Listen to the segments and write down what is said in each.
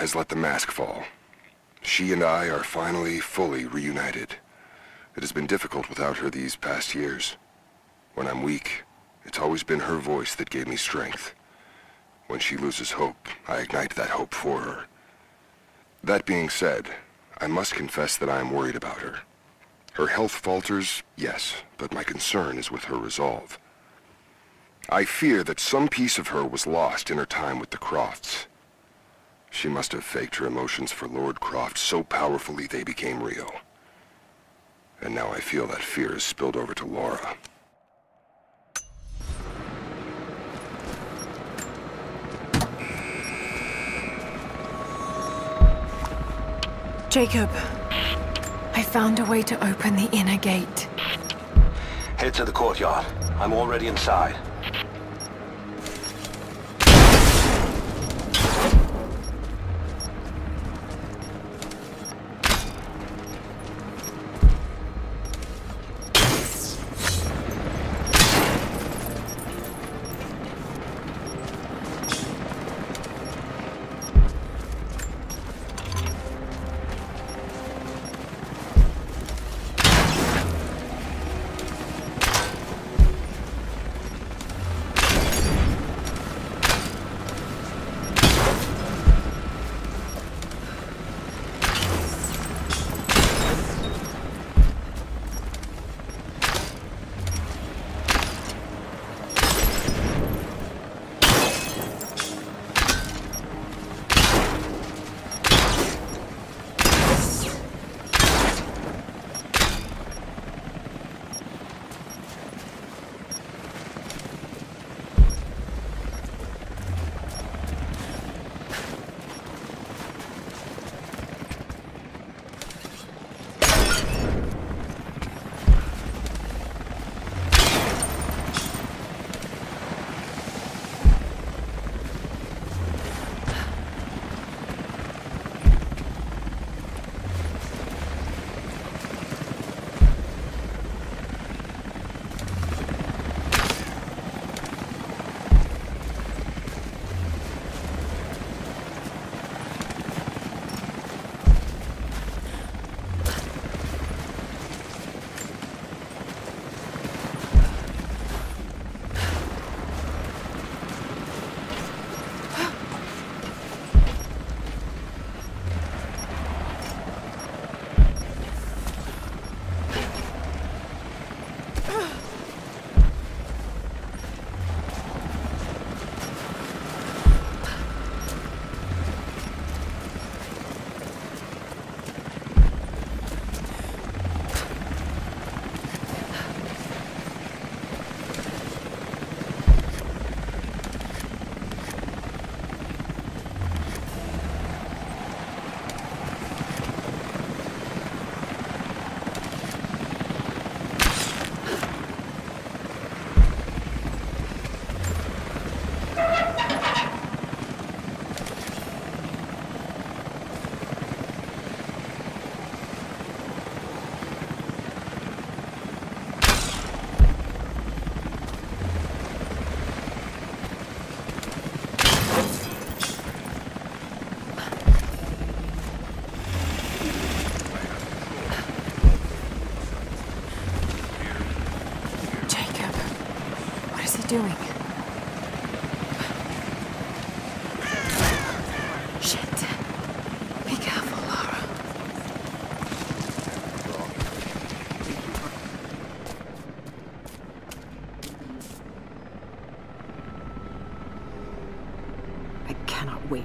Has let the mask fall. She and I are finally fully reunited. It has been difficult without her these past years. When I'm weak, it's always been her voice that gave me strength. When she loses hope, I ignite that hope for her. That being said, I must confess that I am worried about her. Her health falters, yes, but my concern is with her resolve. I fear that some piece of her was lost in her time with the Crofts. She must have faked her emotions for Lord Croft so powerfully they became real. And now I feel that fear has spilled over to Lara. Jacob, I found a way to open the inner gate. Head to the courtyard. I'm already inside.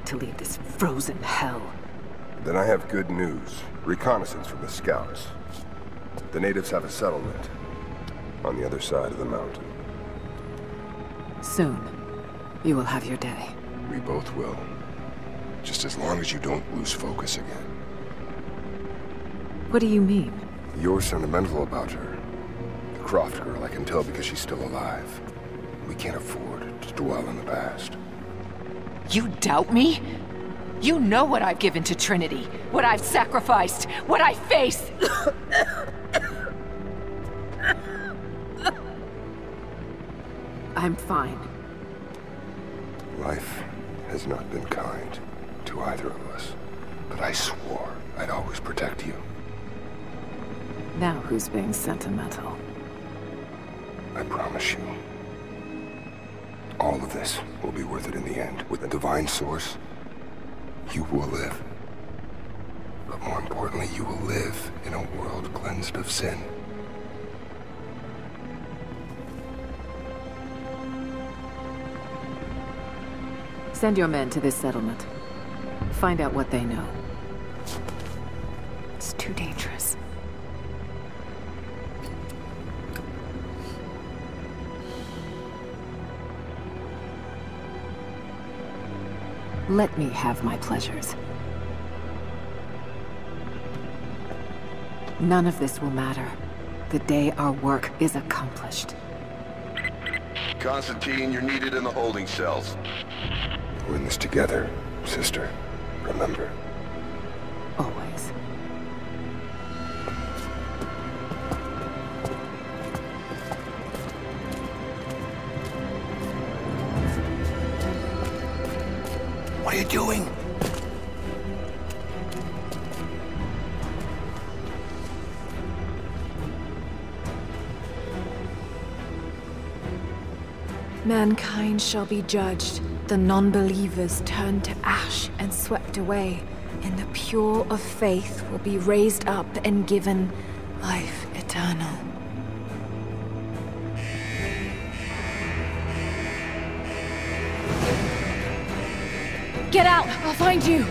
To leave this frozen hell. Then I have good news. Reconnaissance from the scouts. The natives have a settlement on the other side of the mountain. Soon, you will have your day. We both will. Just as long as you don't lose focus again. What do you mean? You're sentimental about her. The Croft girl, I can tell because she's still alive. We can't afford to dwell in the past. You doubt me? You know what I've given to Trinity, what I've sacrificed, what I face. I'm fine. Life has not been kind to either of us. But I swore I'd always protect you. Now who's being sentimental? I promise you. All of this will be worth it in the end. With the divine source, you will live. But more importantly, you will live in a world cleansed of sin. Send your men to this settlement. Find out what they know. Let me have my pleasures. None of this will matter. The day our work is accomplished. Constantine, you're needed in the holding cells. We're in this together, sister. Remember. Mankind shall be judged, the non-believers turned to ash and swept away, and the pure of faith will be raised up and given life eternal. Get out! I'll find you!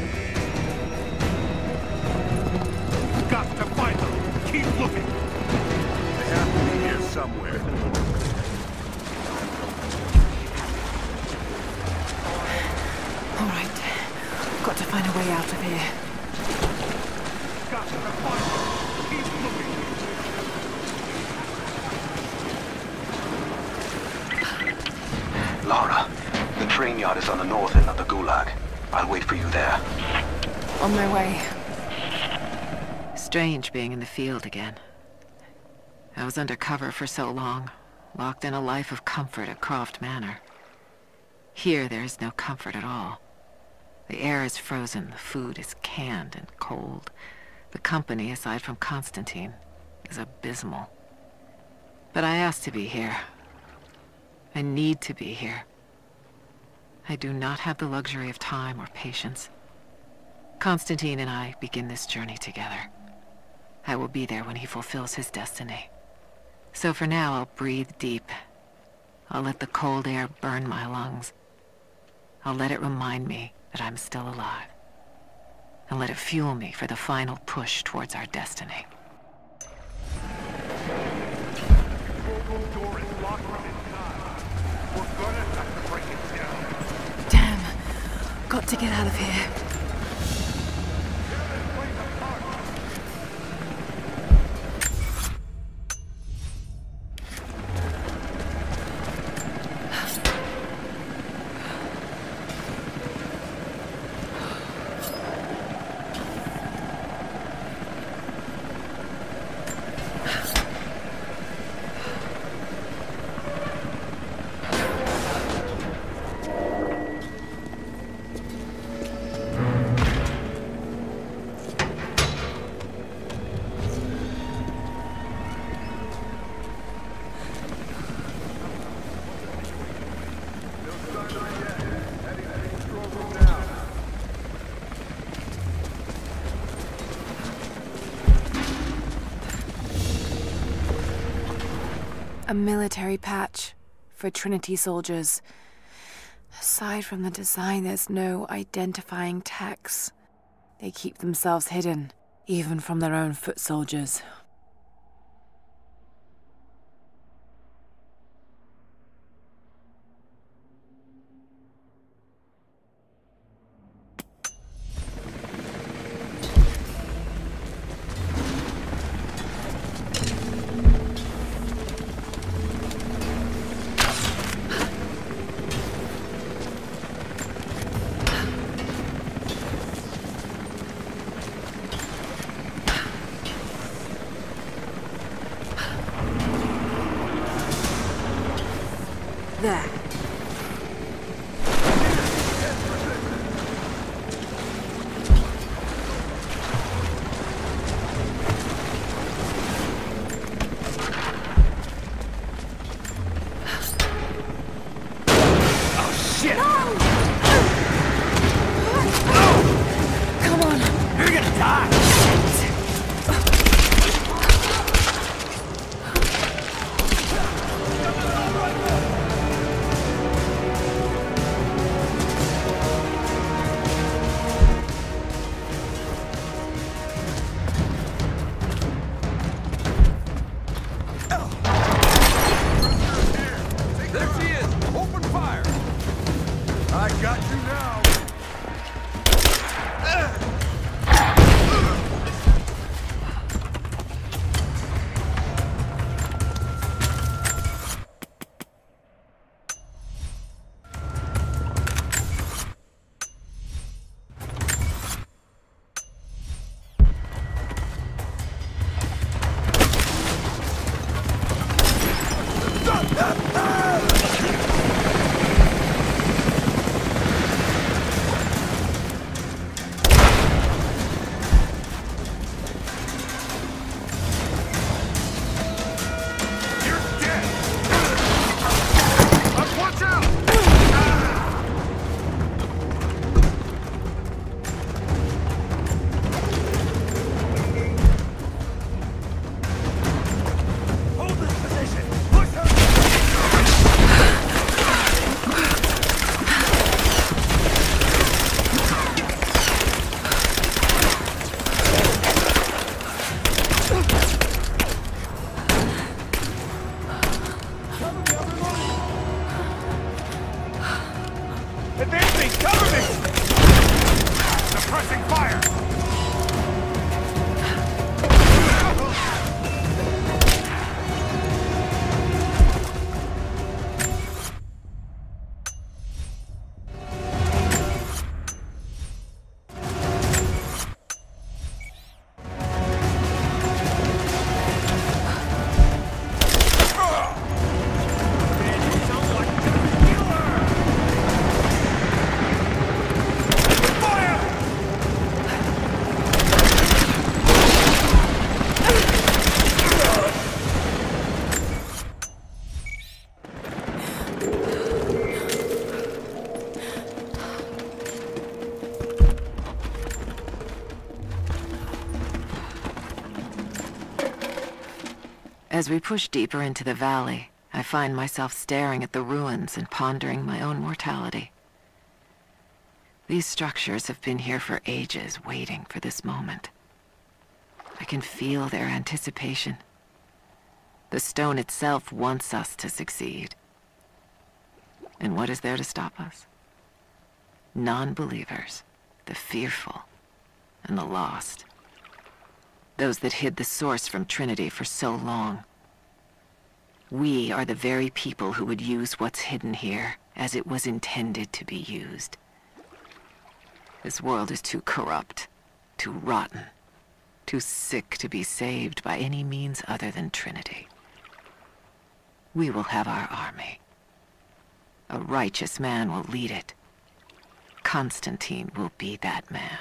Being in the field again. I was undercover for so long, locked in a life of comfort at Croft Manor. Here there is no comfort at all. The air is frozen, the food is canned and cold. The company, aside from Constantine, is abysmal. But I asked to be here. I need to be here. I do not have the luxury of time or patience. Constantine and I begin this journey together. I will be there when he fulfills his destiny. So for now, I'll breathe deep. I'll let the cold air burn my lungs. I'll let it remind me that I'm still alive. And let it fuel me for the final push towards our destiny. Damn. Got to get out of here. A military patch for Trinity soldiers. Aside from the design, there's no identifying text. They keep themselves hidden, even from their own foot soldiers. As we push deeper into the valley, I find myself staring at the ruins and pondering my own mortality. These structures have been here for ages, waiting for this moment. I can feel their anticipation. The stone itself wants us to succeed. And what is there to stop us? Non-believers, the fearful, and the lost. Those that hid the source from Trinity for so long. We are the very people who would use what's hidden here as it was intended to be used. This world is too corrupt, too rotten, too sick to be saved by any means other than Trinity. We will have our army. A righteous man will lead it. Constantine will be that man.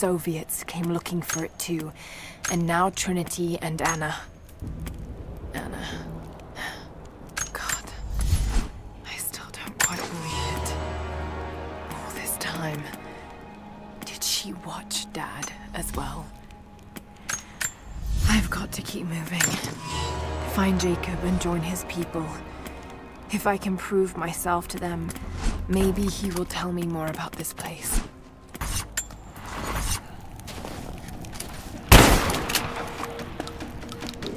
Soviets came looking for it too, and now Trinity and Anna. Anna. God. I still don't quite believe it. All this time. Did she watch Dad as well? I've got to keep moving. Find Jacob and join his people. If I can prove myself to them, maybe he will tell me more about this place.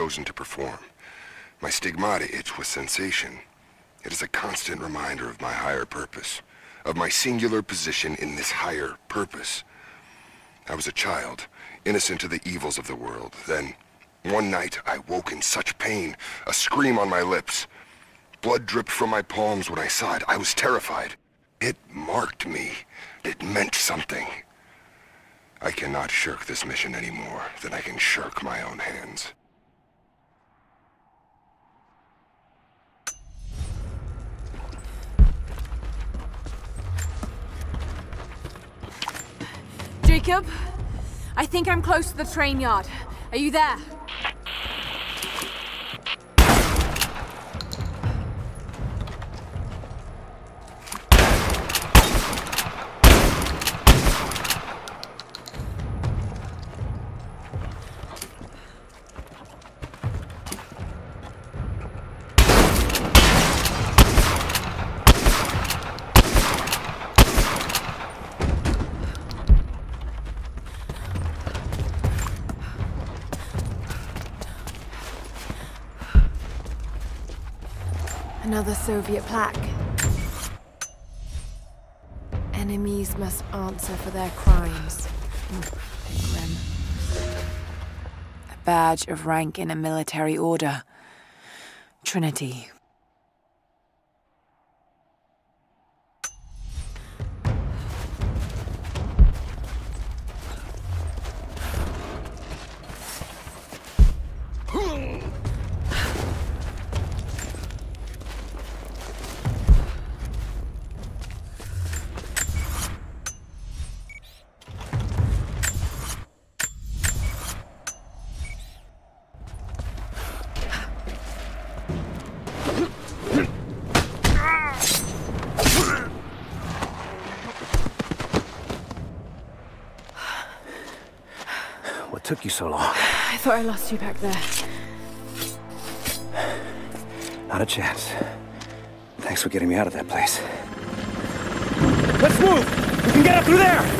chosen to perform. My stigmata itch with sensation. It is a constant reminder of my higher purpose, of my singular position in this higher purpose. I was a child, innocent to the evils of the world. Then, one night, I woke in such pain, a scream on my lips. Blood dripped from my palms when I saw it. I was terrified. It marked me. It meant something. I cannot shirk this mission any more than I can shirk my own hands. Jacob? I think I'm close to the train yard. Are you there? Another Soviet plaque. Enemies must answer for their crimes. Grim. A badge of rank in a military order. Trinity. I lost you back there. Not a chance. Thanks for getting me out of that place. Let's move! We can get up through there!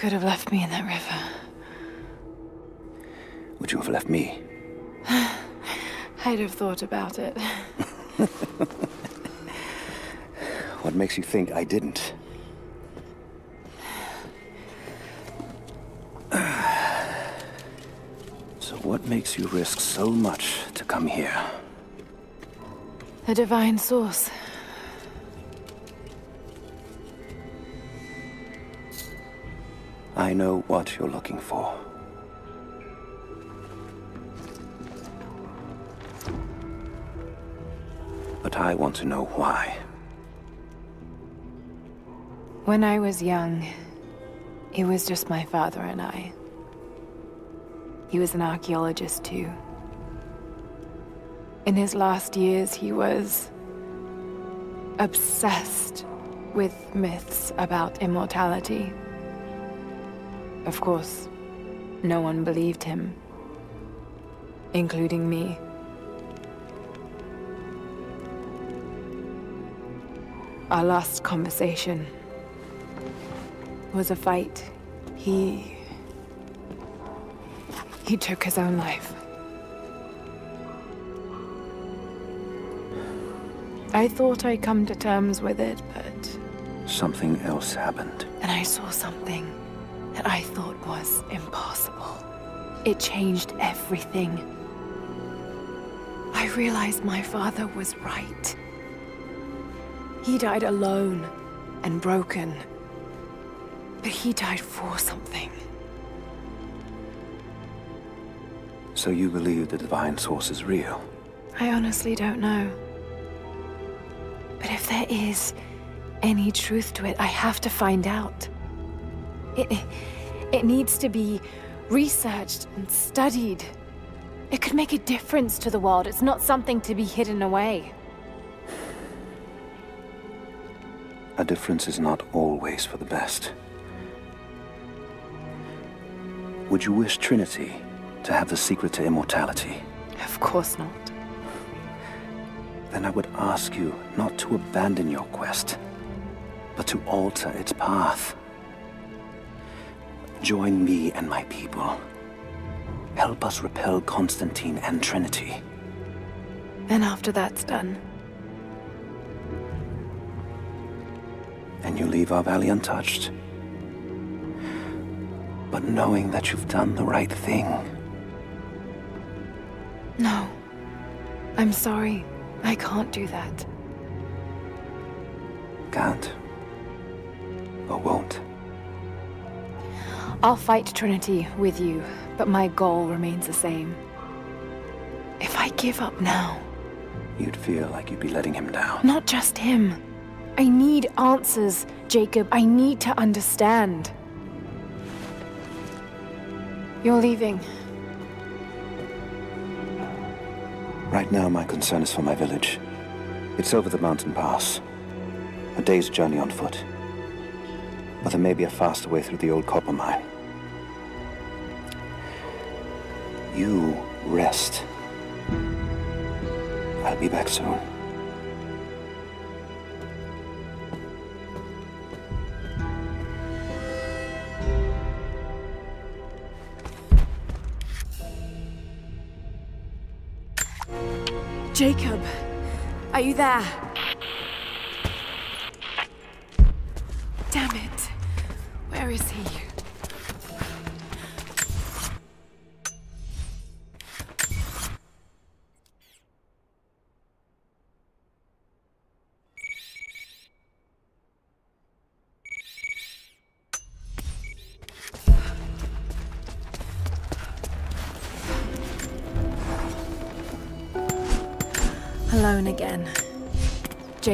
Could have left me in that river. Would you have left me? I'd have thought about it. What makes you think I didn't? So what makes you risk so much to come here? The divine source. I know what you're looking for. But I want to know why. When I was young, it was just my father and I. He was an archaeologist too. In his last years, he was obsessed with myths about immortality. Of course, no one believed him, including me. Our last conversation was a fight. He. He took his own life. I thought I'd come to terms with it, but. Something else happened. And I saw something that I thought was impossible. It changed everything. I realized my father was right. He died alone and broken. But he died for something. So you believe the divine source is real? I honestly don't know. But if there is any truth to it, I have to find out. It, it needs to be researched and studied. It could make a difference to the world. It's not something to be hidden away. A difference is not always for the best. Would you wish Trinity to have the secret to immortality? Of course not. Then I would ask you not to abandon your quest, but to alter its path. Join me and my people. Help us repel Constantine and Trinity. Then after that's done, and you leave our valley untouched. But knowing that you've done the right thing. no. I'm sorry. I can't do that. Can't. Or won't. I'll fight Trinity with you, but my goal remains the same. If I give up now, You'd feel like you'd be letting him down. not just him. I need answers, Jacob. I need to understand. You're leaving. Right now, my concern is for my village. It's over the mountain pass. A day's journey on foot. But there may be a faster way through the old copper mine. You rest. I'll be back soon. Jacob, are you there?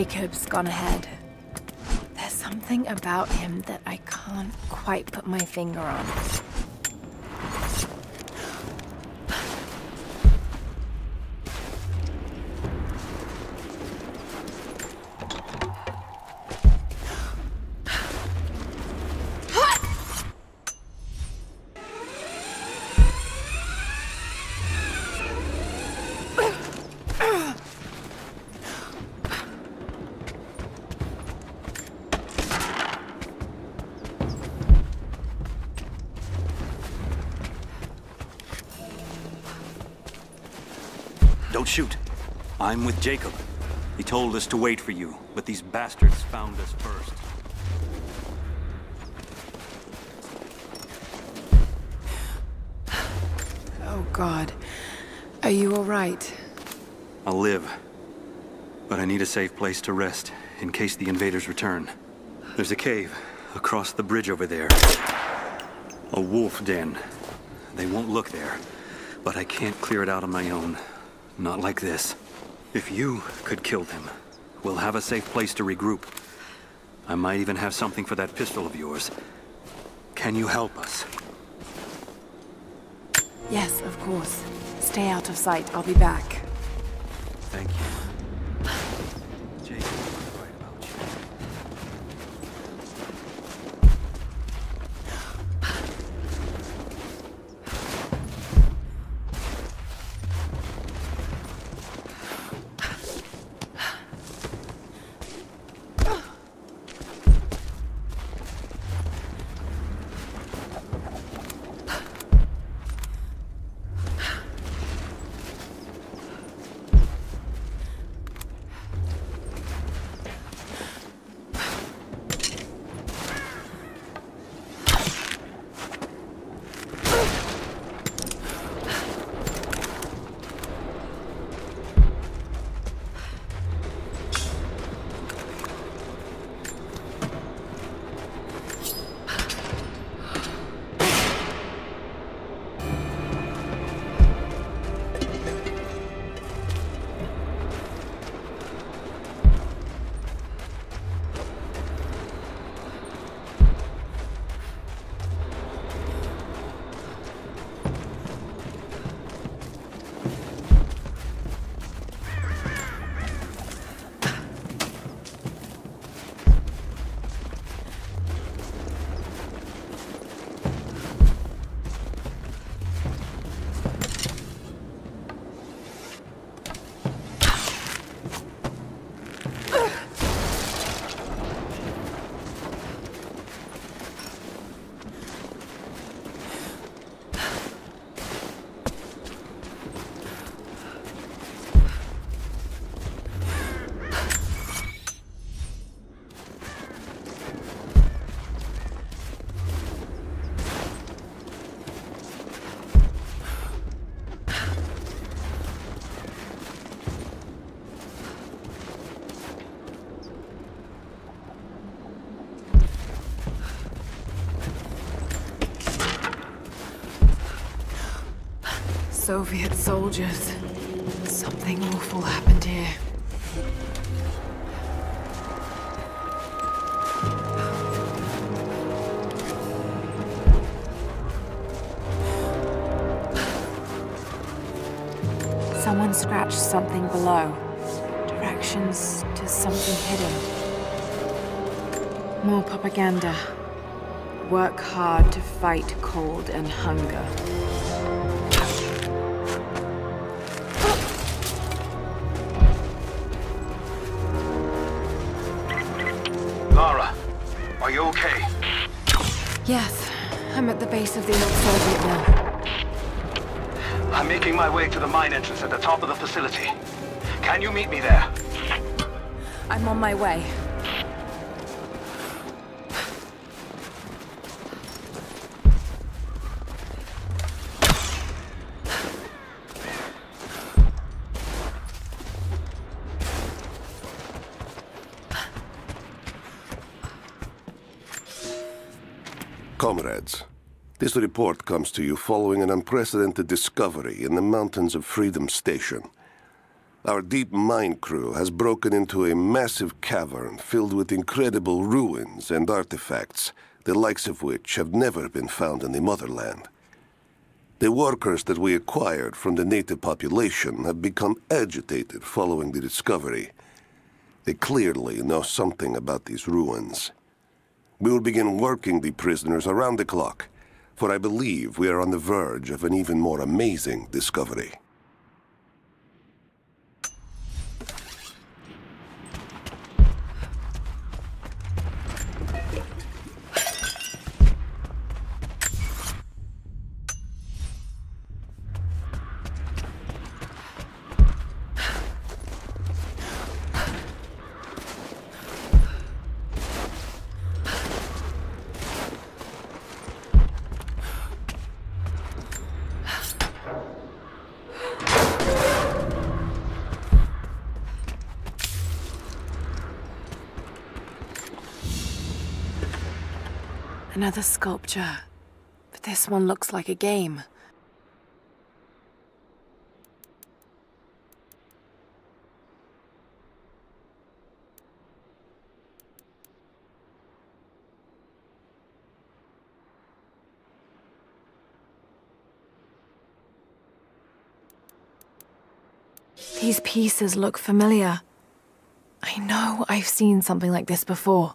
Jacob's gone ahead. There's something about him that I can't quite put my finger on. I'm with Jacob. He told us to wait for you, but these bastards found us first. Oh, God. Are you all right? I'll live. But I need a safe place to rest, in case the invaders return. There's a cave across the bridge over there. A wolf den. They won't look there, but I can't clear it out on my own. Not like this. If you could kill them, we'll have a safe place to regroup. I might even have something for that pistol of yours. Can you help us? Yes, of course. Stay out of sight. I'll be back. Thank you. Soviet soldiers. Something awful happened here. Someone scratched something below. Directions to something hidden. More propaganda. Work hard to fight cold and hunger. Are you okay? Yes, I'm at the base of the old Soviet mill. I'm making my way to the mine entrance at the top of the facility. Can you meet me there? I'm on my way. This report comes to you following an unprecedented discovery in the mountains of Freedom Station. Our deep mine crew has broken into a massive cavern filled with incredible ruins and artifacts, the likes of which have never been found in the motherland. The workers that we acquired from the native population have become agitated following the discovery. They clearly know something about these ruins. We will begin working the prisoners around the clock, for I believe we are on the verge of an even more amazing discovery. Another sculpture. But this one looks like a game. These pieces look familiar. I know I've seen something like this before.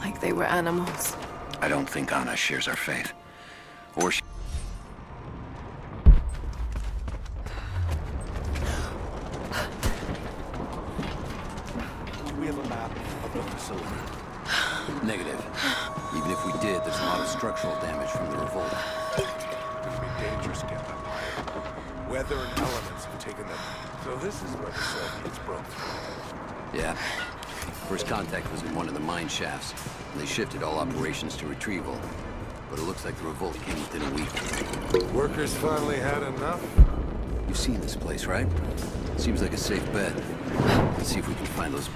Like they were animals. I don't think Ana shares our faith. operations to retrieval, but it looks like the revolt came within a week. Workers finally had enough? You've seen this place, right? Seems like a safe bet. Let's see if we can find those...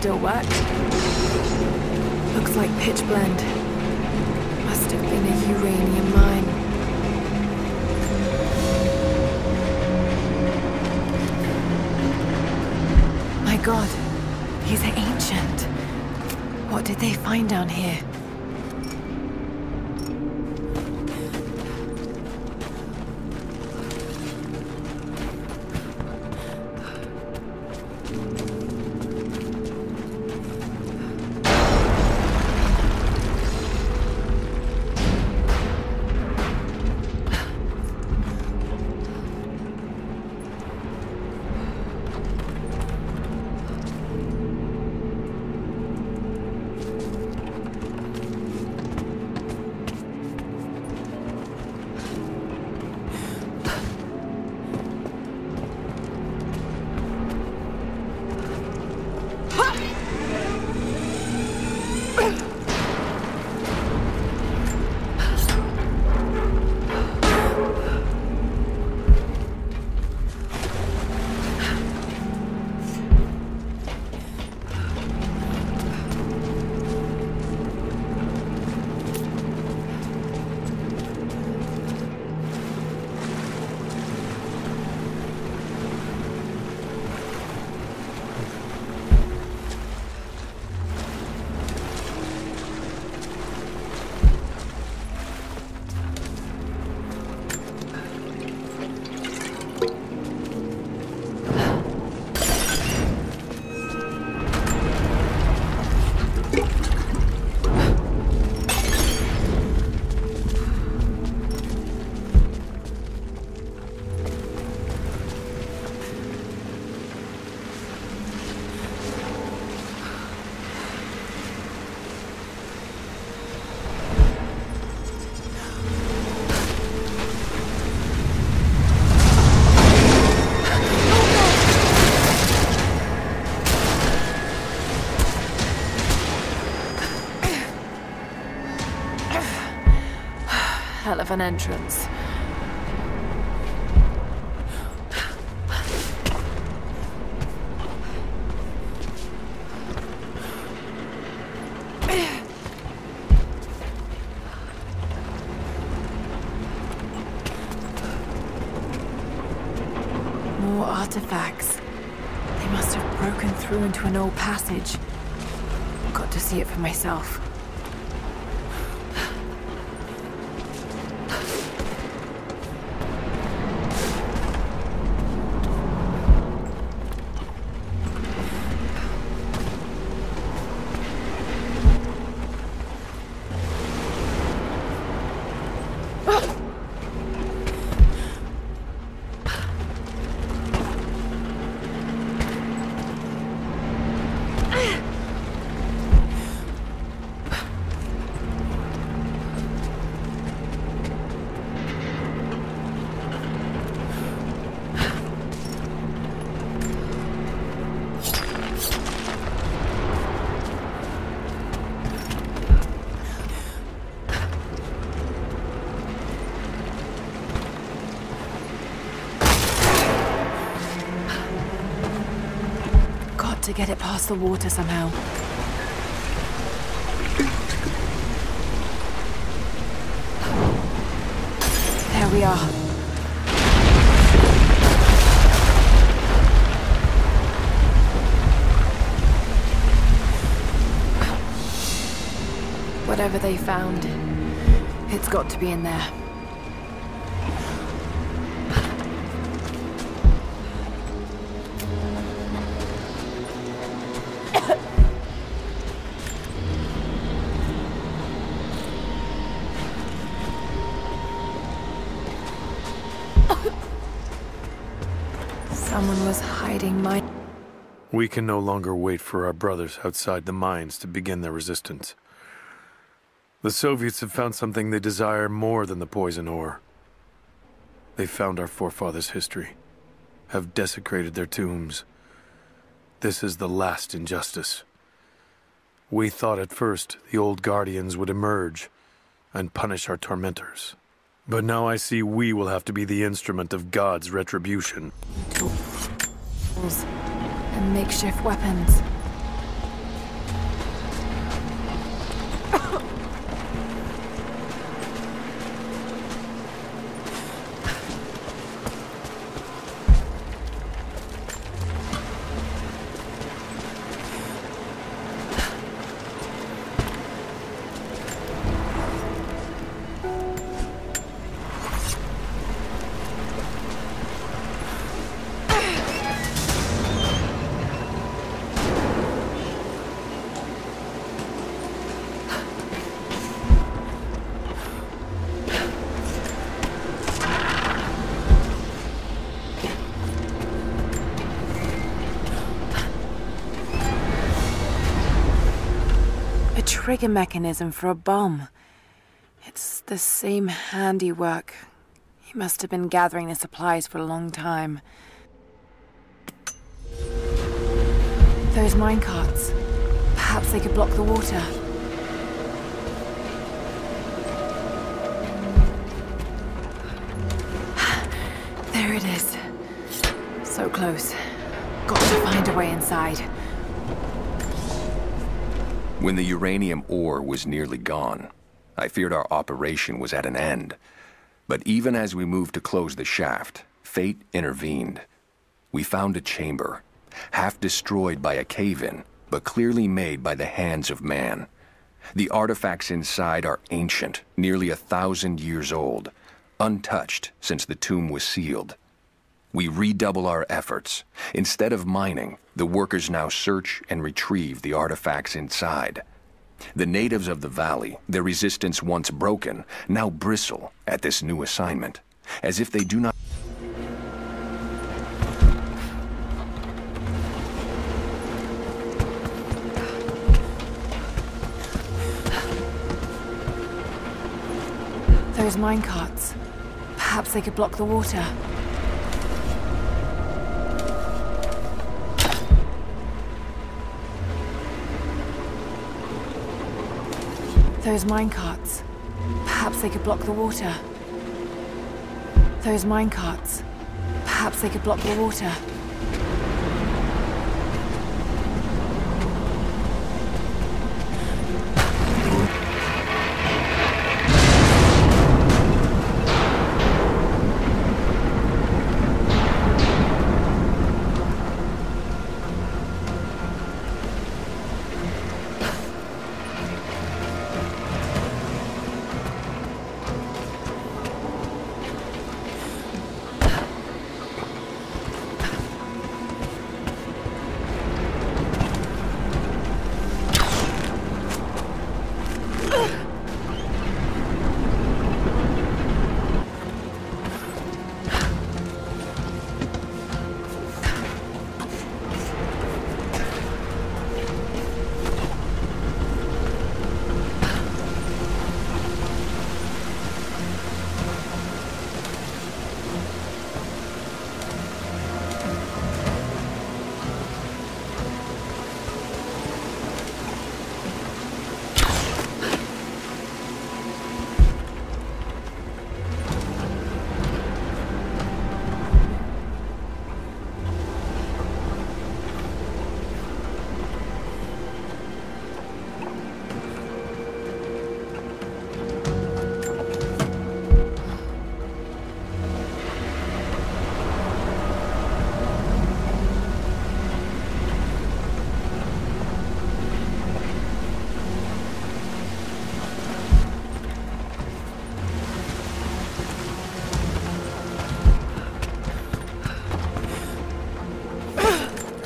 still worked. Looks like pitchblende. Of an entrance. More artifacts. They must have broken through into an old passage. Got to see it for myself. Get it past the water somehow. There we are. Whatever they found, it's got to be in there. Someone was hiding my... We can no longer wait for our brothers outside the mines to begin their resistance. The Soviets have found something they desire more than the poison ore. They found our forefathers' history, have desecrated their tombs. This is the last injustice. We thought at first the old guardians would emerge and punish our tormentors. But now I see we will have to be the instrument of God's retribution. And makeshift weapons. A mechanism for a bomb. It's the same handiwork. He must have been gathering the supplies for a long time. Those minecarts. Perhaps they could block the water. There it is. So close. Got to find a way inside. When the uranium ore was nearly gone, I feared our operation was at an end. But even as we moved to close the shaft, fate intervened. We found a chamber, half destroyed by a cave-in, but clearly made by the hands of man. The artifacts inside are ancient, nearly a thousand years old, untouched since the tomb was sealed. We redouble our efforts. Instead of mining, the workers now search and retrieve the artifacts inside. The natives of the valley, their resistance once broken, now bristle at this new assignment, as if they do not. Those minecarts. Perhaps they could block the water. Those minecarts. Perhaps they could block the water. Those minecarts. Perhaps they could block the water.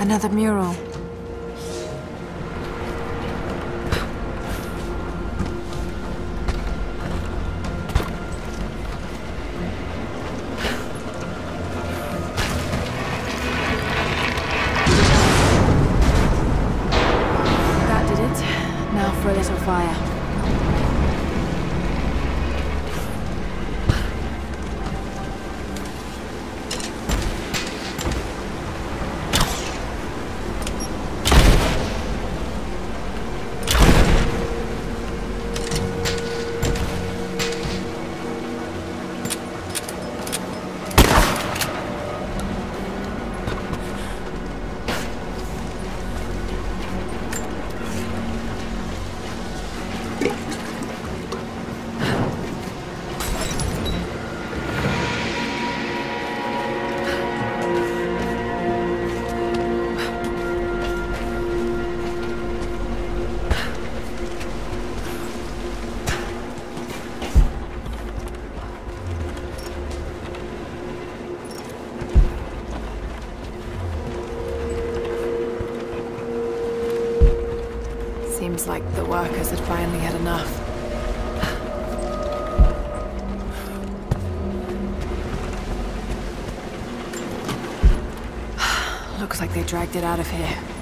Another mural. Workers had finally had enough. Looks like they dragged it out of here.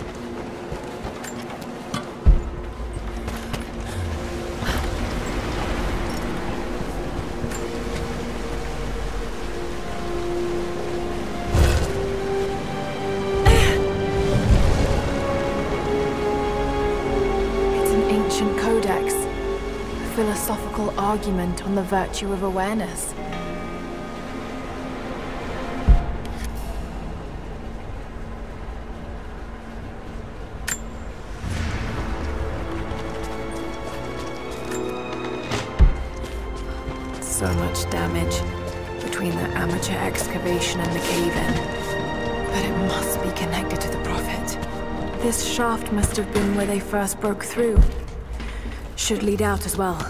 Argument on the virtue of awareness. So much damage between the amateur excavation and the cave-in. But it must be connected to the Prophet. This shaft must have been where they first broke through. Should lead out as well.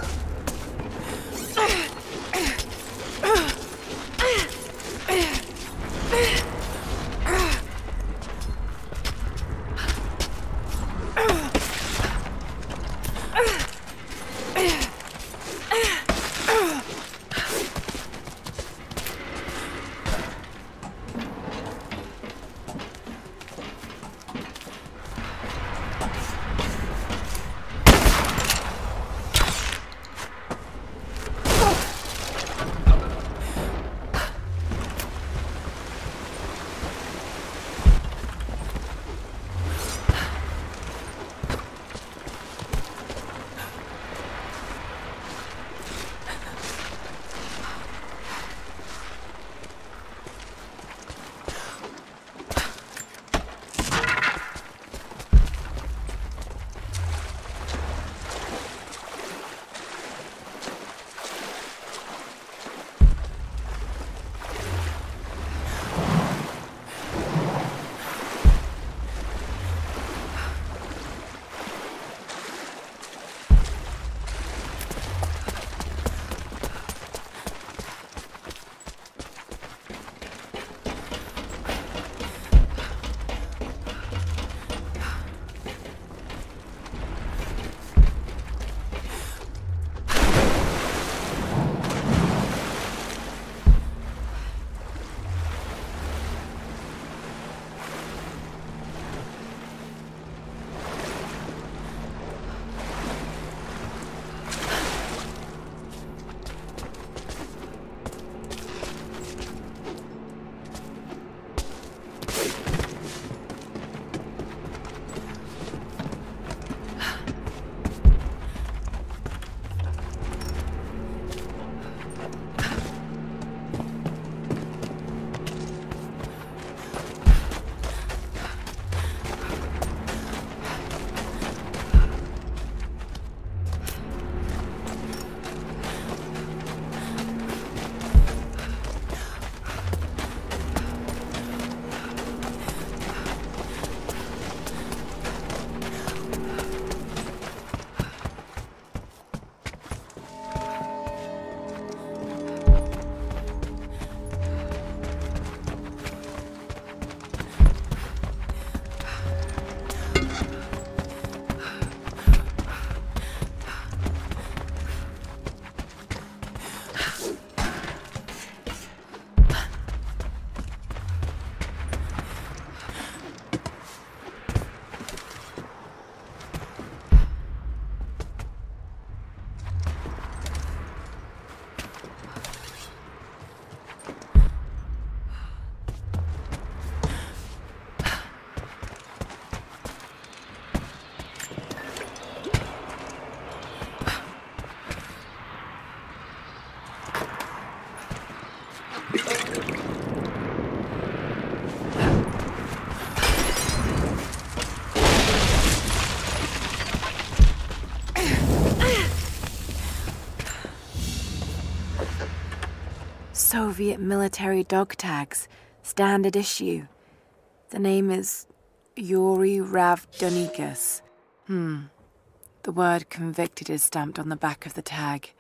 Soviet military dog tags, standard issue. The name is Yuri Ravdonikas. Hmm. The word convicted is stamped on the back of the tag.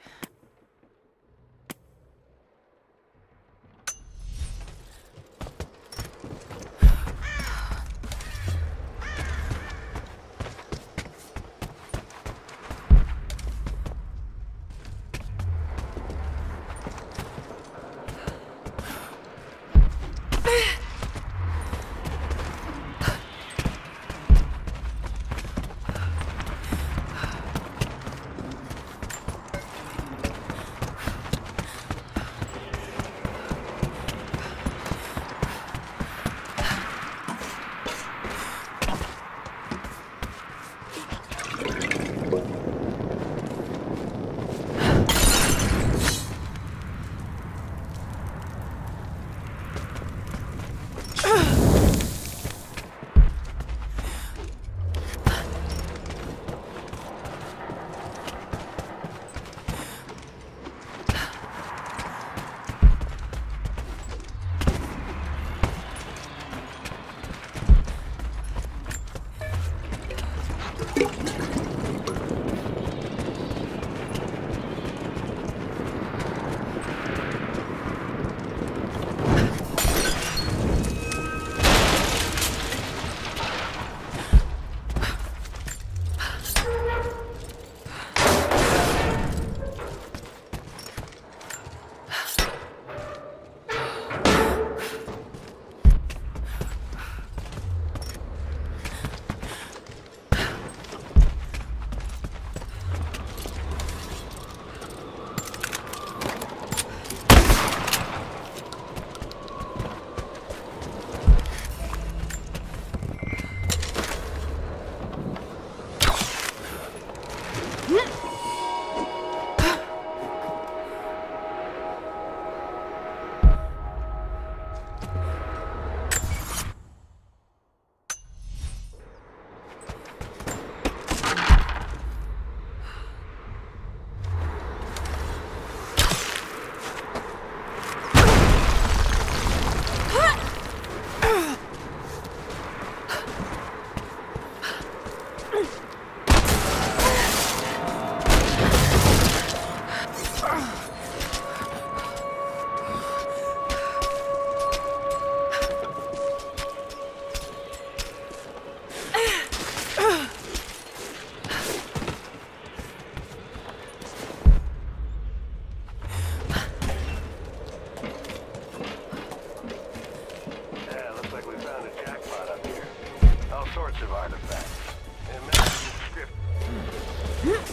There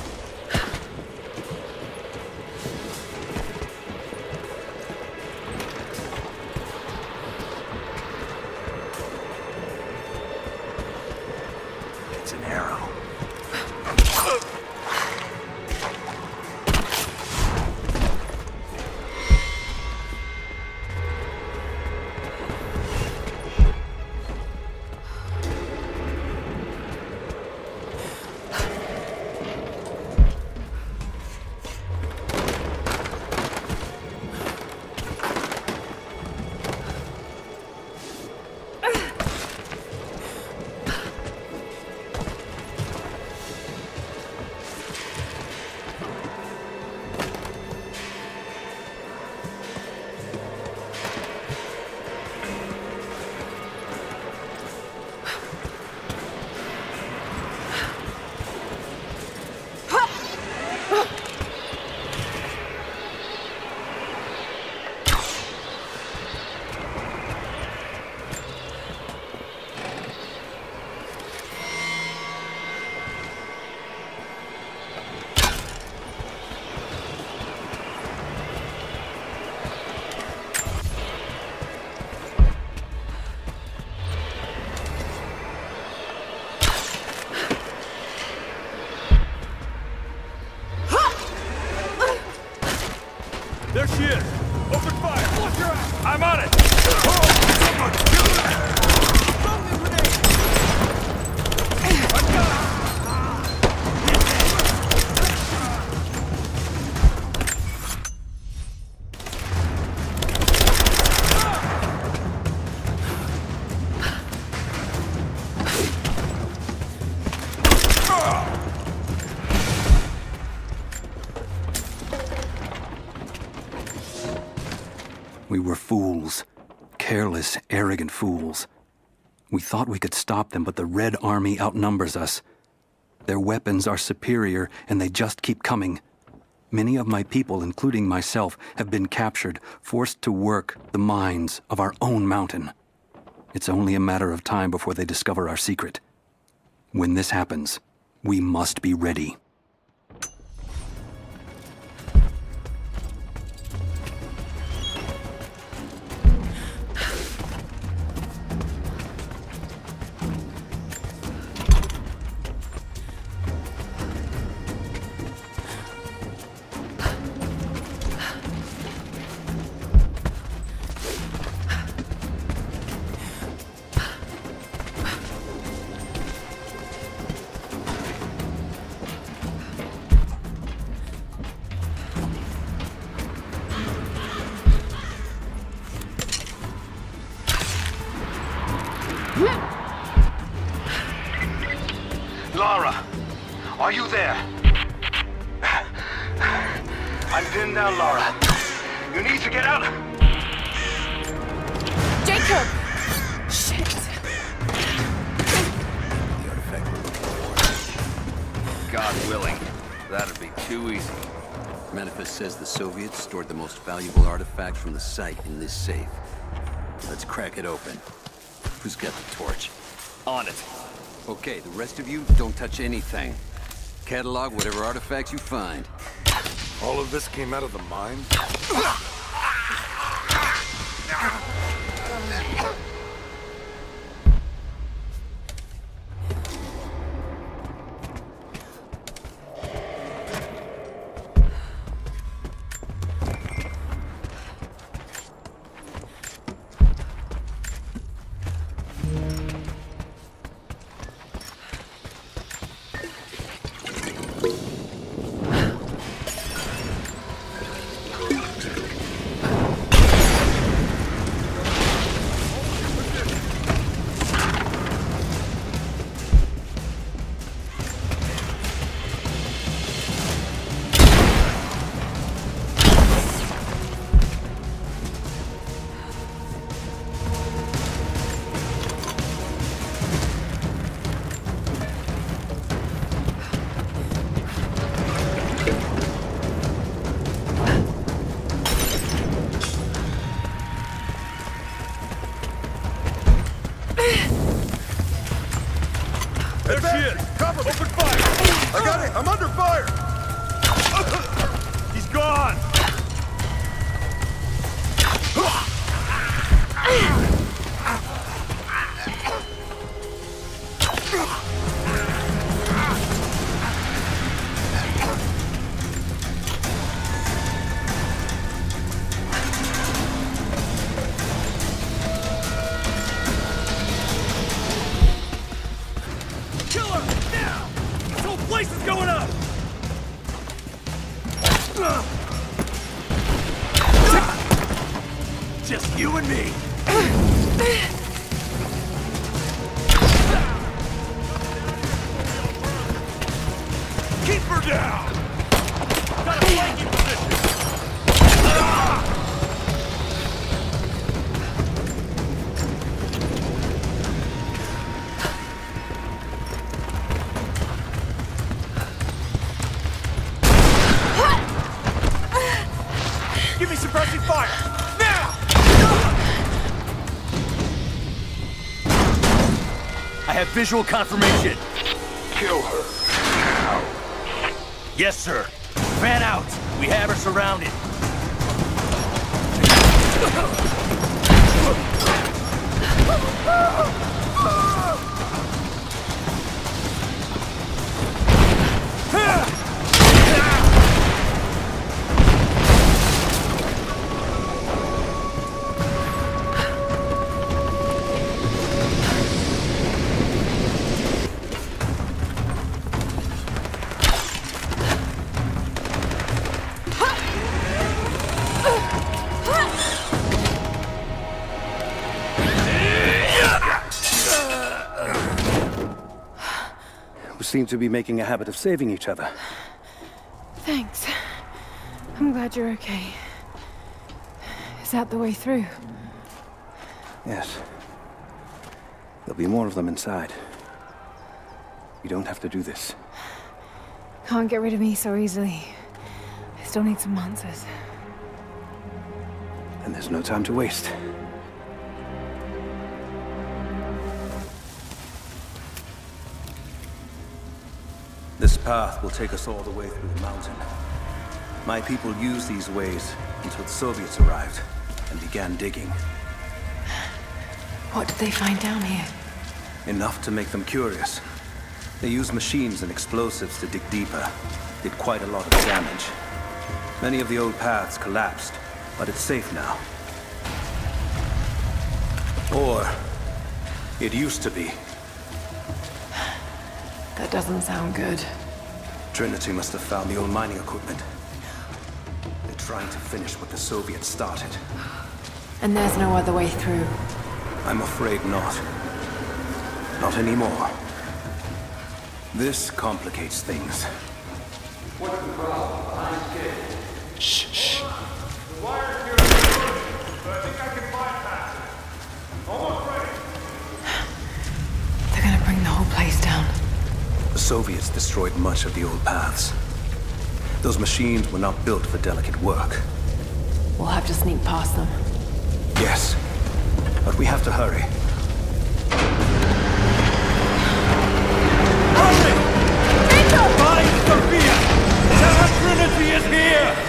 We were fools. Careless, arrogant fools. We thought we could stop them, but the Red Army outnumbers us. Their weapons are superior, and they just keep coming. Many of my people, including myself, have been captured, forced to work the mines of our own mountain. It's only a matter of time before they discover our secret. When this happens, we must be ready. Soviets stored the most valuable artifact from the site in this safe. Let's crack it open. Who's got the torch? On it. Okay, the rest of you, don't touch anything. Catalog whatever artifacts you find. All of this came out of the mine? Me! Keep her down! Got a flanking visual confirmation. Kill her. Now. Yes, sir. Fan out. We have her surrounded. seem to be making a habit of saving each other. Thanks. I'm glad you're okay. Is that the way through? Yes. There'll be more of them inside. You don't have to do this. Can't get rid of me so easily. I still need some answers. And there's no time to waste. Path will take us all the way through the mountain. My people used these ways until the Soviets arrived and began digging. What did they find down here? Enough to make them curious. They used machines and explosives to dig deeper. Did quite a lot of damage. Many of the old paths collapsed, but it's safe now. Or, it used to be. That doesn't sound good. Trinity must have found the old mining equipment. They're trying to finish what the Soviets started. And there's no other way through. I'm afraid not. Not anymore. This complicates things. What's the problem? Behind the gate. Shh, shh. The wire's here, but I think I can bypass it. Almost ready. They're gonna bring the whole place down. The Soviets destroyed much of the old paths. Those machines were not built for delicate work. We'll have to sneak past them. Yes, but we have to hurry. Find Sophia! Tell her Trinity is here!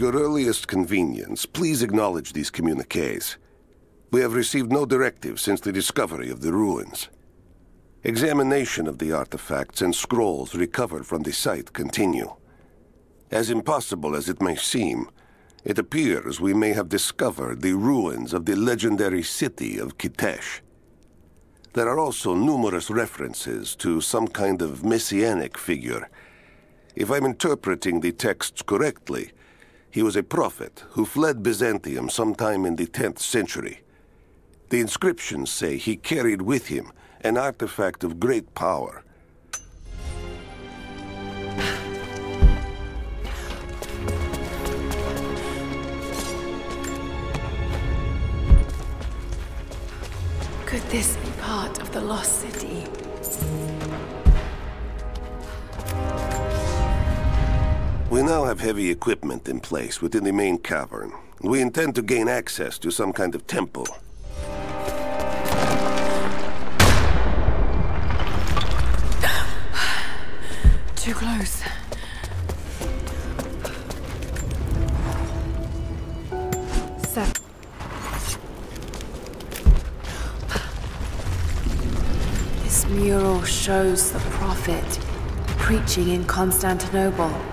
Your earliest convenience, please acknowledge these communiques. We have received no directive since the discovery of the ruins. Examination of the artifacts and scrolls recovered from the site continue. As impossible as it may seem, it appears we may have discovered the ruins of the legendary city of Kitezh. There are also numerous references to some kind of messianic figure. If I'm interpreting the texts correctly, he was a prophet who fled Byzantium sometime in the 10th century. The inscriptions say he carried with him an artifact of great power. Could this be part of the lost city? We now have heavy equipment in place within the main cavern. We intend to gain access to some kind of temple. Too close. This mural shows the prophet preaching in Constantinople.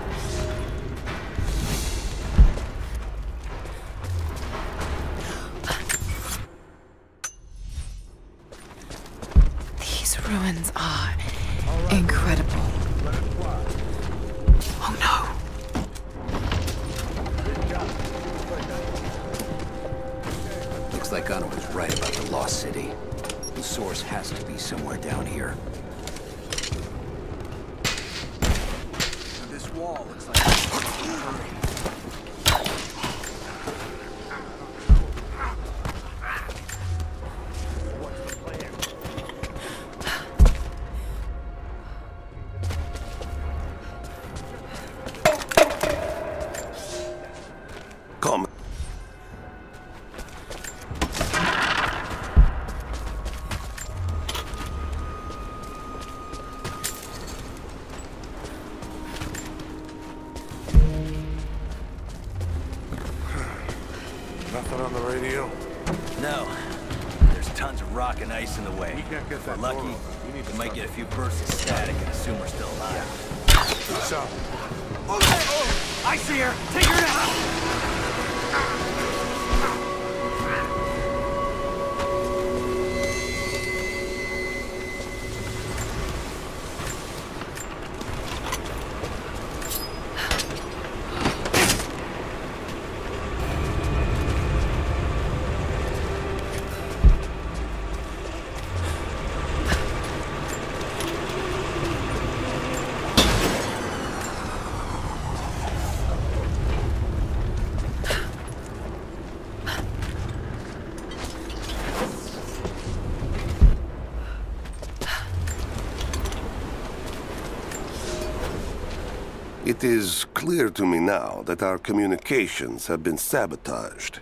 It is clear to me now that our communications have been sabotaged.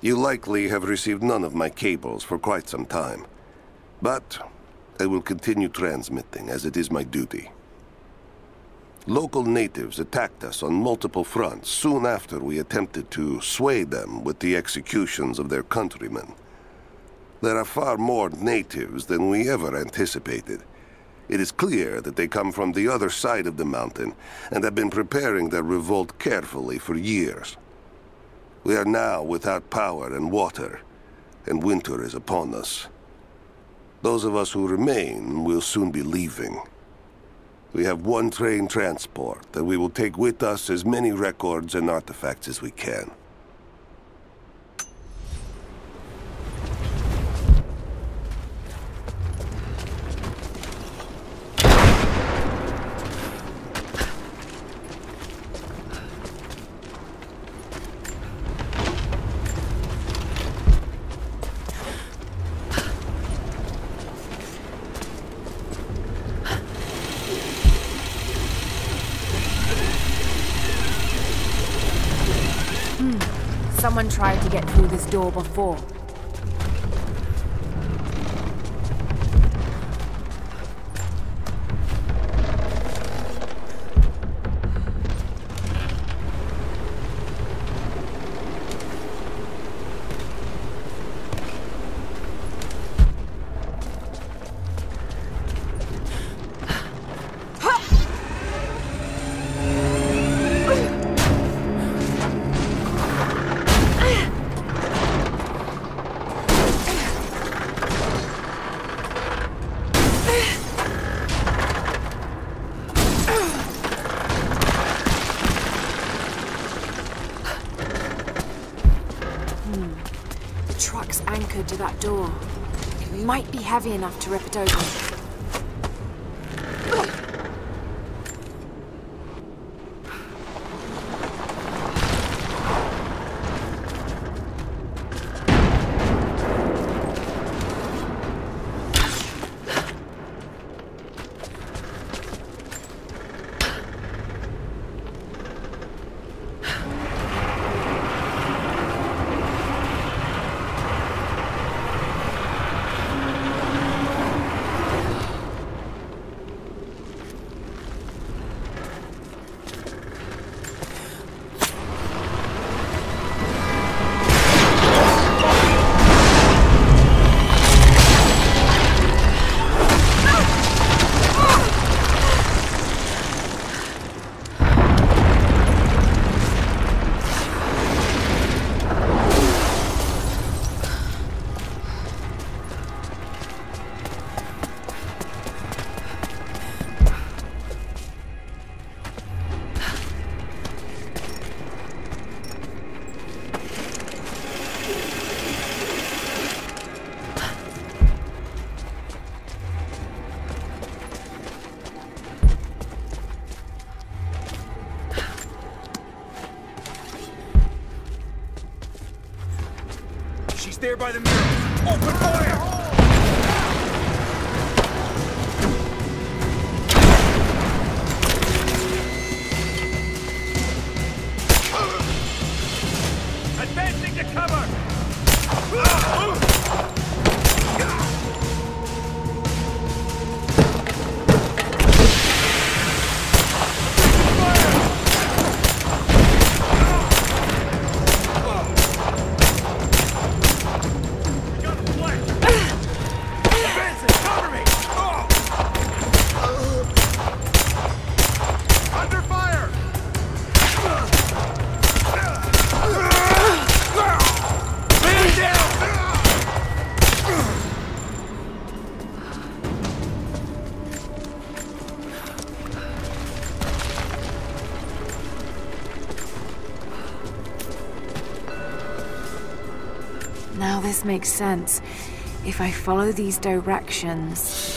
You likely have received none of my cables for quite some time. But I will continue transmitting as it is my duty. Local natives attacked us on multiple fronts soon after we attempted to sway them with the executions of their countrymen. There are far more natives than we ever anticipated. It is clear that they come from the other side of the mountain and have been preparing their revolt carefully for years. We are now without power and water, and winter is upon us. Those of us who remain will soon be leaving. We have one train transport, and we will take with us as many records and artifacts as we can. Someone tried to get through this door before. Heavy enough to rip it open. There by the mirror. Open fire! Makes sense. If I follow these directions...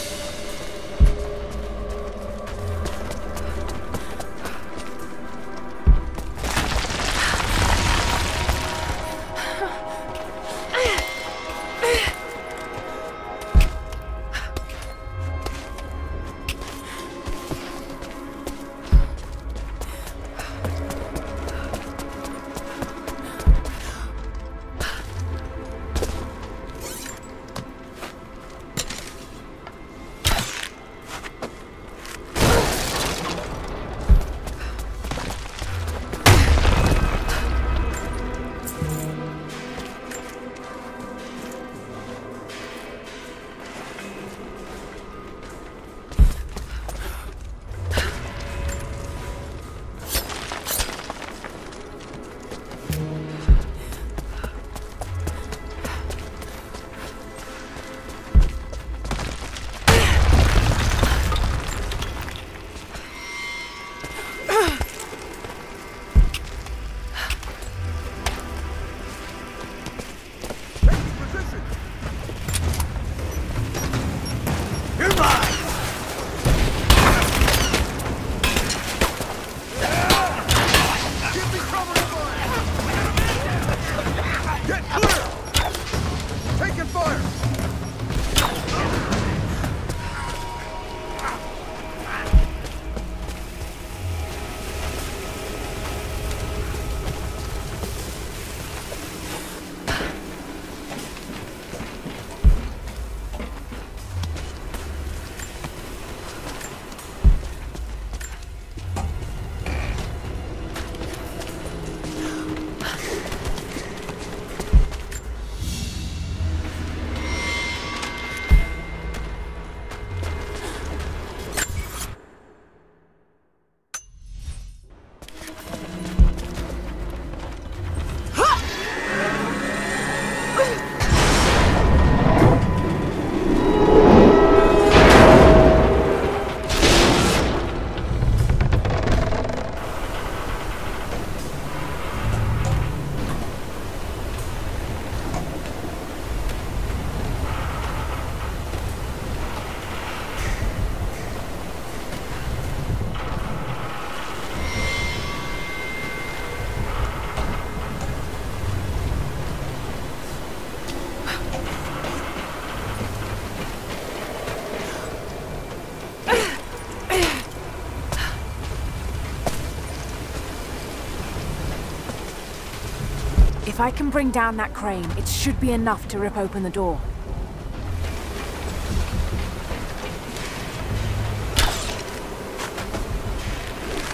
I can bring down that crane, it should be enough to rip open the door.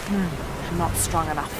Hmm, I'm not strong enough.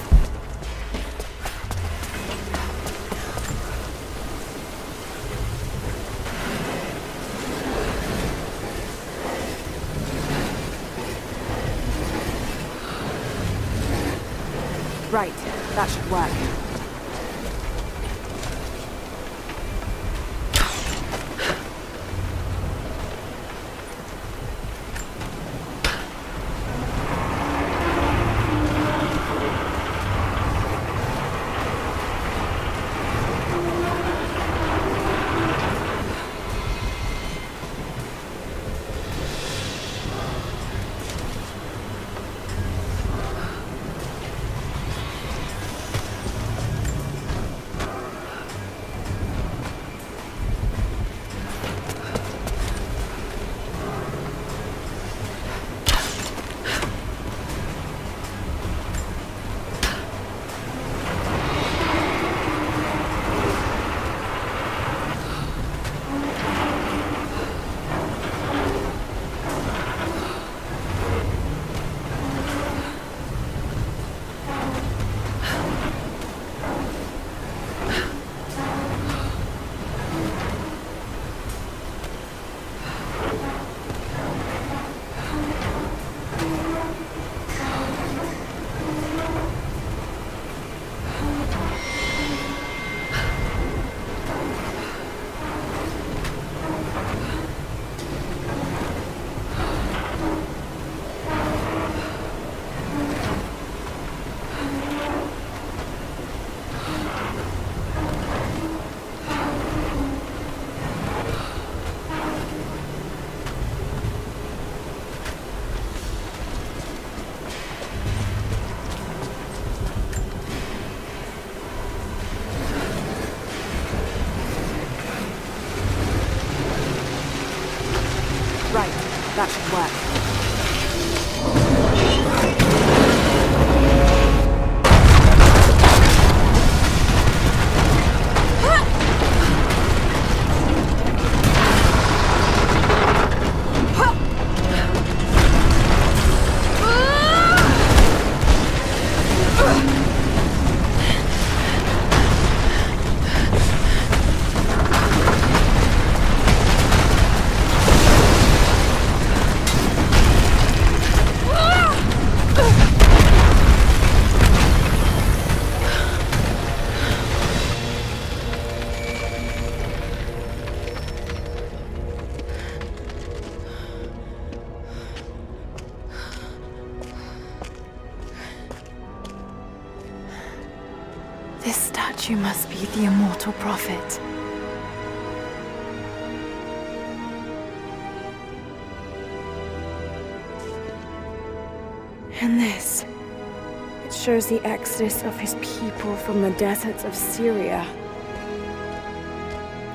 Shows the exodus of his people from the deserts of Syria.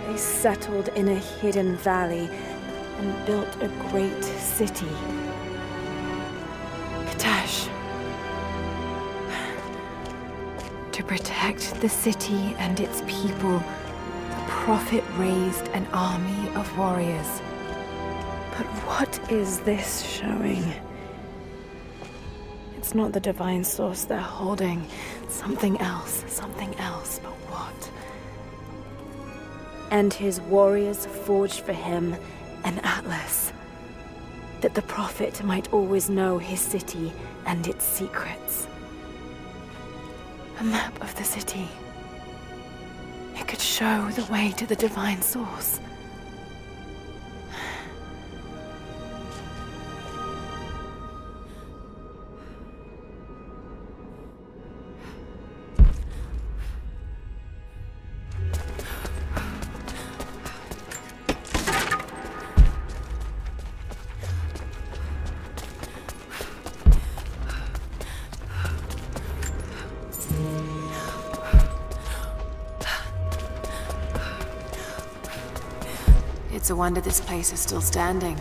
They settled in a hidden valley and built a great city. Kitezh. To protect the city and its people, the Prophet raised an army of warriors. But what is this showing? It's not the divine source they're holding. Something else, something else, but what? And his warriors forged for him an atlas. That the Prophet might always know his city and its secrets. A map of the city. It could show the way to the divine source. It's a wonder this place is still standing.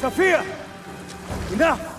Sophia! Enough!